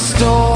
store.